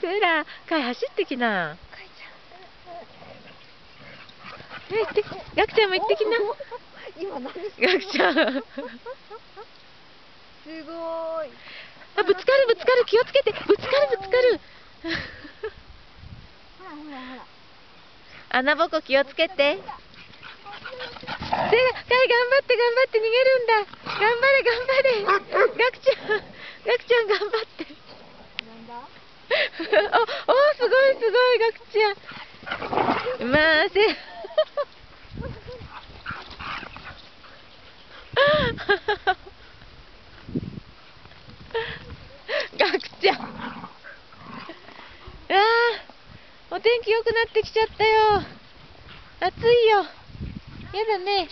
セー。ラかい走ってきな。え行ってガクちゃんも行ってきな。今何ガクちゃん。すごい。あぶつかるぶつかる。気をつけて。ぶつかるぶつかる。穴ぼこ気をつけて。セーラかい頑張って頑張って逃げるんだ頑張れ頑張れガクちゃんガクちゃん頑張って。なんだおおすごいすごいガクちゃんまあせガクちゃんあーお天気良くなって。きちゃったよ暑いよやだね